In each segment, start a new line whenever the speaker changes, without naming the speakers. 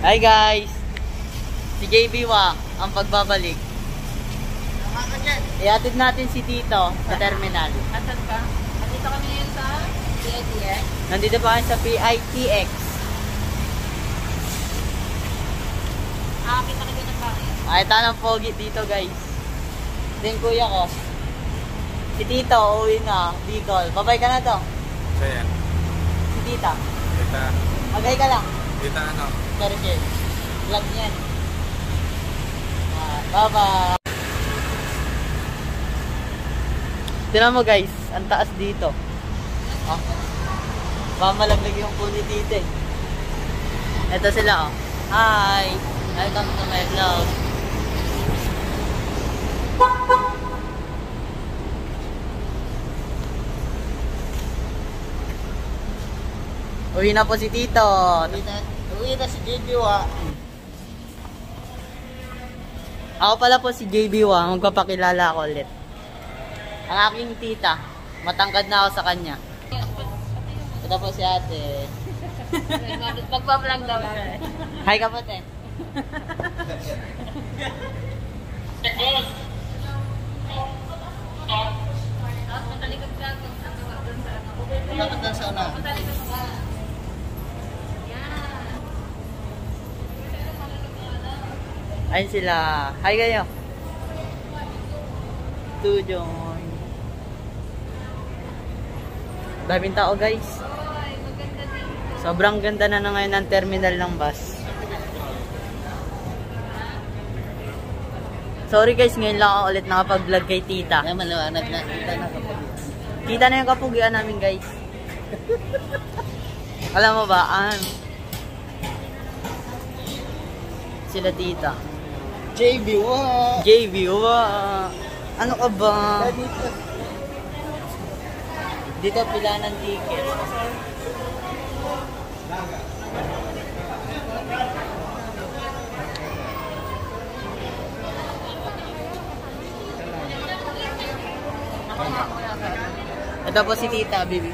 Hi guys! Si JB Wa, ang pagbabalik. Iatid natin si Tito sa terminal.
Asan ka? Nandito kami ngayon sa PITX.
Nandito pa kami sa PITX.
Ah, kita kayo ng bakit.
Ay, tanong pogi dito guys. Ito yung kuya ko. Si Tito, uwi na. Bicol. Babay ka na to.
So yan.
Si Tita.
Kita,
Magay ka lang.
Kita ano.
Sergey. Vlog niyan. Ah, bye-bye. Tignan mo guys, ang taas dito. Ah. Mamalaglag yung puno dito eh. Ito sila oh. Hi! Welcome to my vlog. Uwi na po si Tito.
Uwi na si JB wa.
Ako pala po si JB Wang, magpapakilala ako ulit. Ang aking tita, matangkad na ako sa kanya. Ito po si ate.
Magpa-vlog daw siya.
Hi kapatid.
Tapos matalikod ka. Doon sa ano.
Dapat na sa una.
Matalikod ka. Yan.
Ayun sila. Hi kayo. To join. Daming tao guys. Sobrang ganda na na ngayon ng terminal ng bus. Sorry guys, ngayon lang ako ulit nakapag-vlog kay tita.
Ay maliwanag na. Kita na.
Kita na yung kapugian namin guys. Alam mo ba, an sila tita.
JB wa.
JB, wa. Ano ka ba?
Dito.
Dito pila ng ticket. Ito po si tita, baby.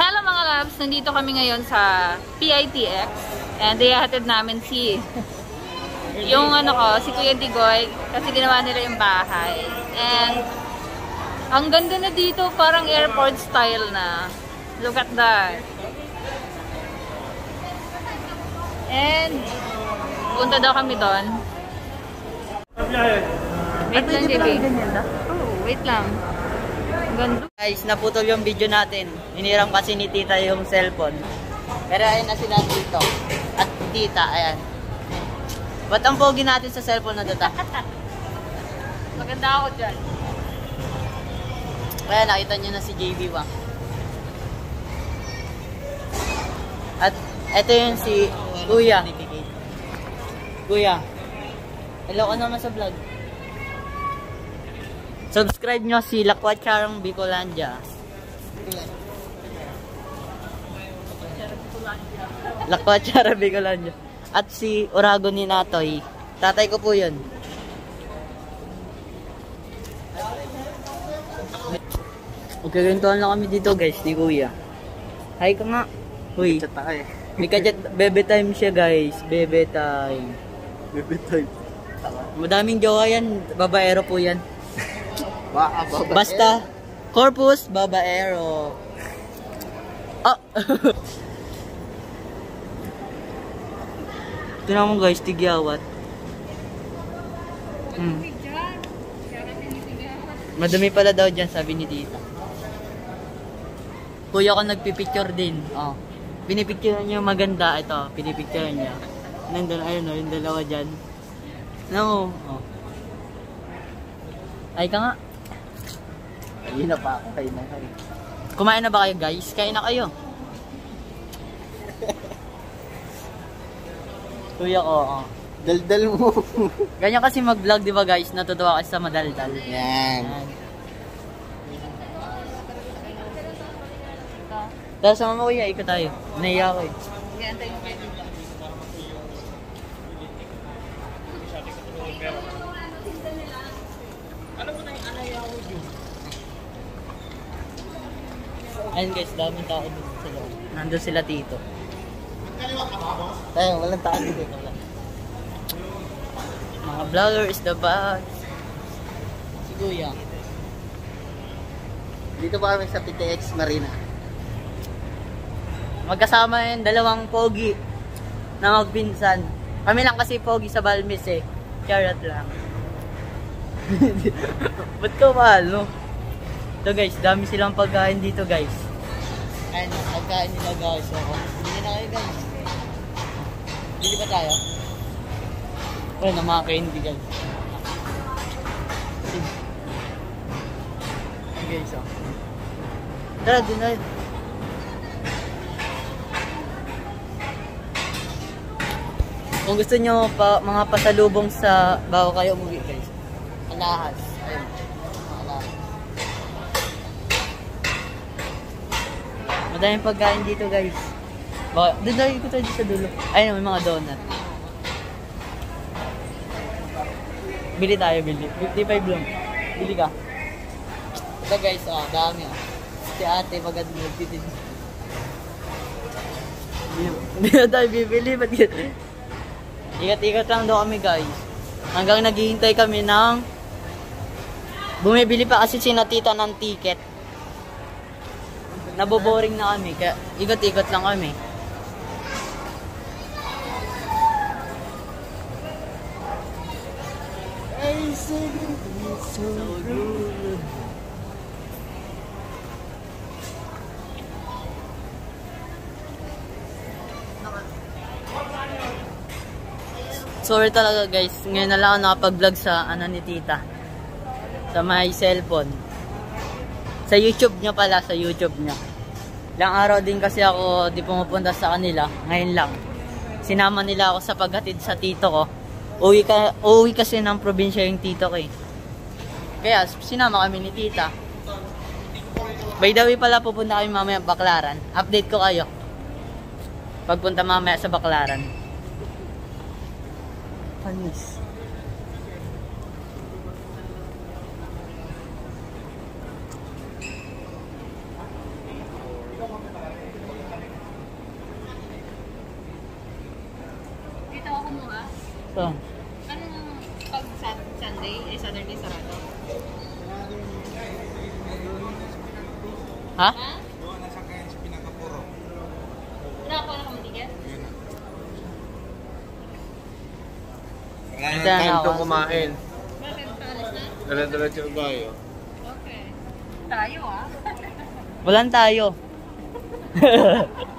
Hello mga loves, nandito kami ngayon sa PITX and ihahatid namin si yung ano ko, si Kuya Digoy kasi ginawa nila yung bahay and ang ganda na dito, parang airport style na look at that and punta daw kami doon wait lang JB oh, wait lang ang ganda
Guys, naputol yung video natin. Hiniram kasi ni tita yung cellphone. Pero ayun na sila dito. At tita, ayan. Ba't ang pogi natin sa cellphone na data?
maganda ako dyan
Kaya nakita nyo na si JB Wang. At eto yun si Kuya. Kuya. Hello ka naman sa vlog. Subscribe nyo si Lakwatcharang Bicolandia. Lakwatchara Bicolandia. At si Orago ni Natoy. Tatay ko po yun. Magkagantuhan lang kami dito guys ni Kuya. Hi ka nga. Uy,
Chat tayo.
may kajat bebe time siya guys. Bebe time.
Baby time.
Madaming jowa yan. Babaero po yan.
Baka baba.
Basta, corpus, babaero. Ah! Tingnan mo guys, tigyawat. Hmm. Madumi pala daw dyan, sabi ni tita. Kuya ko nagpipicture din. Oh. Pinipicture niya maganda. Ito, pinipicture niya. Nandun, ayun o, yung dalawa dyan. No. Oh. Ay ka nga.
Ayun na pa ako. Kayo na kayo.
Kumain na ba kayo guys? Kain na kayo. Kuya ko, oh.
Daldal mo.
Ganyan kasi mag-vlog, di ba guys? Natutuwa kasi sa madaldal.
Yan.
Yan. Tapos sama mo kuya, ikot tayo. Naiya ko eh. Ayun guys, daming tao dun sa loob. Nandun sila tito.
Tayo, walang taas dito.
Mga vlogger is the best. Si Kuya.
Dito pa kami sa PTX Marina.
Magkasama yung dalawang pogi na magpinsan. Kami lang kasi pogi sa Balmis eh. Charot lang. Ba't ka mahal, no? Ito guys, dami silang pagkain dito guys. Ayun, ang pagkain nila guys. So, bili na kayo guys. Bili ba tayo? Ayun, ang mga candy guys. Guys, oh. Tara, din na. Kung gusto nyo pa, mga pasalubong sa bago kayo umuwi guys. Alahas. Ayun. Alahas. Madaming pagkain dito guys. Baka, doon lagi ko tayo sa dulo. Ayun, may mga donut. Bili tayo, bili. 55 lang. Bili ka. Ito guys, oh, dami oh. Si ate maganda nagtitin. Hindi na tayo bibili, ba't yun? Ikat-ikat lang daw kami guys. Hanggang naghihintay kami ng bumibili pa kasi si tita ng ticket. Naboboring na kami, kaya ikot-ikot lang kami. So good. Sorry talaga guys, ngayon na lang ako nakapag-vlog sa ano ni tita. Sa my cellphone. Sa YouTube niya pala, sa YouTube niya. Ilang araw din kasi ako di pumupunta sa kanila, ngayon lang. Sinama nila ako sa paghatid sa tito ko. Uwi, ka, uwi kasi ng probinsya yung tito ko eh. Kaya sinama kami ni tita. By the way pala pupunta kami mamaya Baklaran. Update ko kayo. Pagpunta mamaya sa Baklaran. Panis.
Dito ako kumuha.
So,
Anong pag Sat- Sunday, eh Saturday sarado?
Ha?
Doon na sa kanya sa pinakapuro.
Nakakuha na kami ticket?
Wala
Ito
nang
na
time to kumain.
Bakit? Paalis na?
Dala-dala yung bayo.
Okay. Tayo ah.
Walang tayo.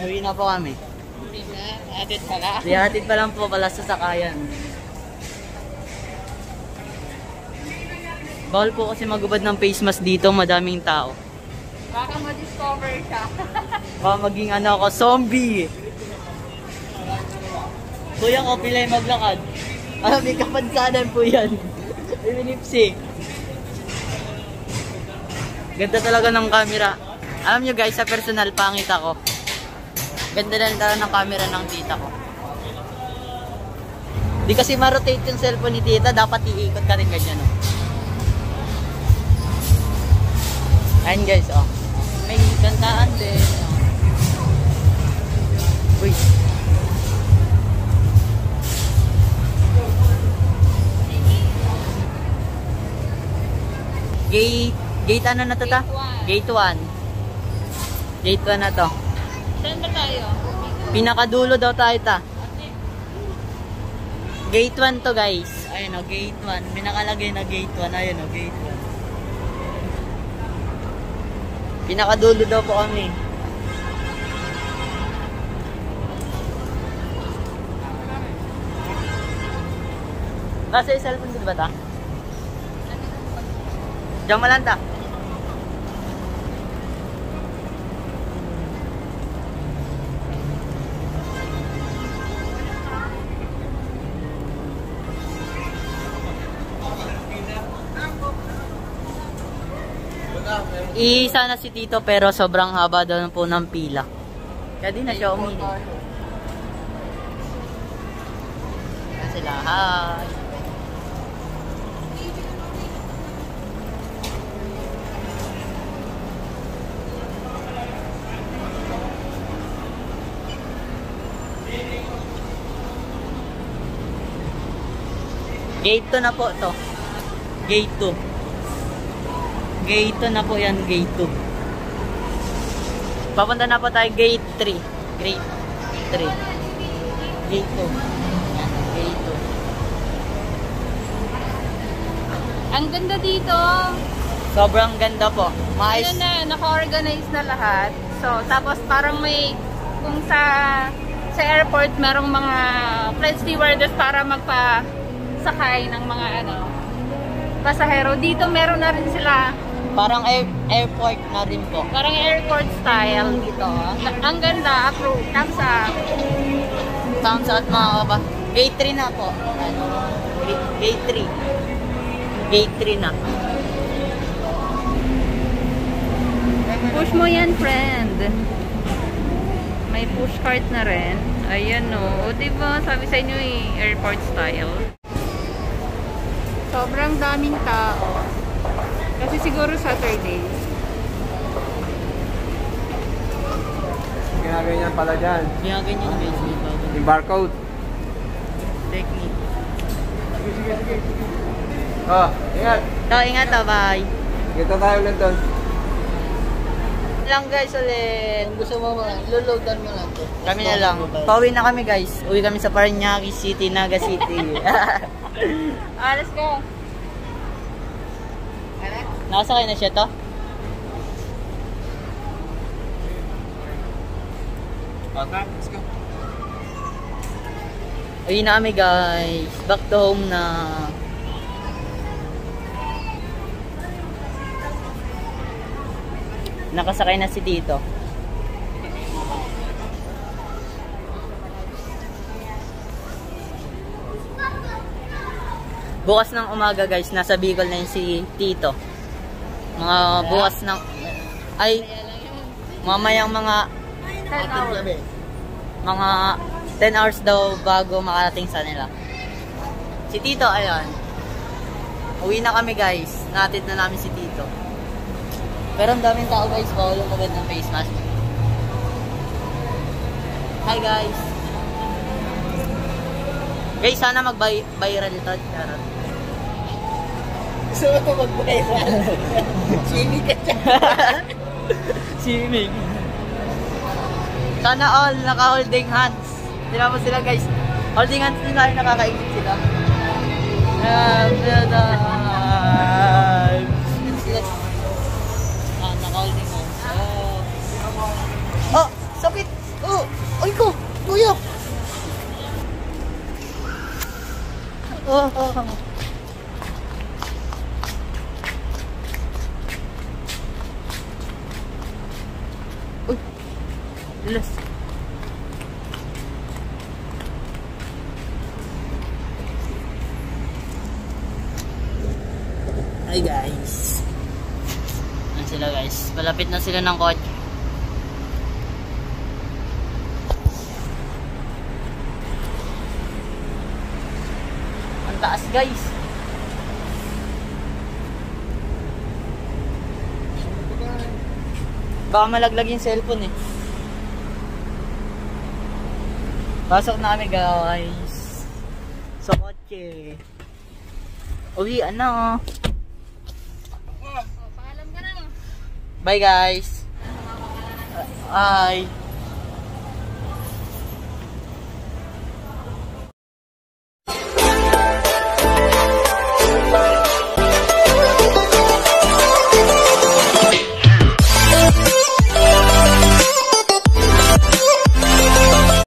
Uwi na po kami.
Hindi na. Atin pala.
Dihatid pa lang po pala sa sakayan. Bawal po kasi magubad ng face mask dito, madaming tao.
Baka ma-discover siya.
Baka maging ano ako, zombie! Kuya ko, pilay maglakad. Ah, may kapansanan po yan. May minipsi. Ganda talaga ng camera. Alam nyo guys, sa personal, pangit ako. Ganda na talaga ng camera ng tita ko. Di kasi ma-rotate yung cellphone ni tita, dapat iikot ka rin ganyan, oh. Ayan guys, oh. May kantaan din. Oh. Uy. Gate, gate ano na to ta?
Gate
Gate 1. Gate 1 na to.
Saan ba tayo?
Pinakadulo daw tayo ta. Gate 1 to guys. Ayun o, gate 1. May nakalagay na gate 1. Ayun o, gate 1. Pinakadulo daw po kami. Nasa cellphone din ba ta? Diyan malanta. Iisa na si Tito pero sobrang haba daw po ng pila. Kaya di na siya umili. Kasi lahat. Gate 2 na po to. Gate 2. Gate 2 na po yan, gate 2. Papunta na po tayo gate 3. Gate 3. Gate 2. Yan, gate 2.
Ang ganda dito.
Sobrang ganda po. Maayos.
Ano na, naka-organize na lahat. So, tapos parang may, kung sa sa airport, merong mga flight stewardess para magpa-sakay ng mga ano, pasahero. Dito meron na rin sila,
Parang air, airport na rin po.
parang airport style dito. Ang, ang ganda, approve. Kamsa.
Thumbs up mga kaba. Gate 3 na po. Ano? Gate 3. Gate 3 na.
Push mo yan, friend. May push cart na rin. Ayan o. O, diba? Sabi sa inyo eh, airport style. Sobrang daming tao. Siguro Saturday.
Ginaganyan pala dyan.
Ginaganyan nyo guys.
Yung barcode.
Technique.
Oh, ingat.
So, ingat ah. Bye.
Kita tayo ulit doon.
lang guys ulit.
Kung gusto mo, lulugan mo lang to.
Kami na lang. Pauwi na kami guys. Uwi kami sa Paranaque City, Naga City.
Ah, let's go.
Nakasakay na siya to?
Okay, let's go.
Uwi na kami guys. Back to home na. Nakasakay na si Tito. Bukas ng umaga guys, nasa Bicol na yun si Tito. Mga bukas ng... Ay, mamayang mga
Gabi.
mga 10 hours daw bago makarating sa nila. Si Tito, ayun. Uwi na kami guys. Natid na namin si Tito. Pero ang daming tao guys. Bawal lumagad ng face mask. Hi guys. Guys, sana mag-viral to. Charot.
Gusto mo ito mag-viral. Swimming ka dyan.
Swimming. Sana all naka-holding hands. Tira mo sila guys. Holding hands din tayo nakakaingit sila. Have the time. Sila. Ah, naka-holding hands. Oh. Oh, sakit. Oh, ay ko. Kuya. Oh, oh, oh. Uy. Dulas. Hi guys. Ayan sila guys. Malapit na sila ng kotse. Ang taas guys. Baka malaglag yung cellphone eh. Pasok na kami guys. Sa kotse. Uwi, ano?
Oh, paalam ka na.
Bye guys. Bye.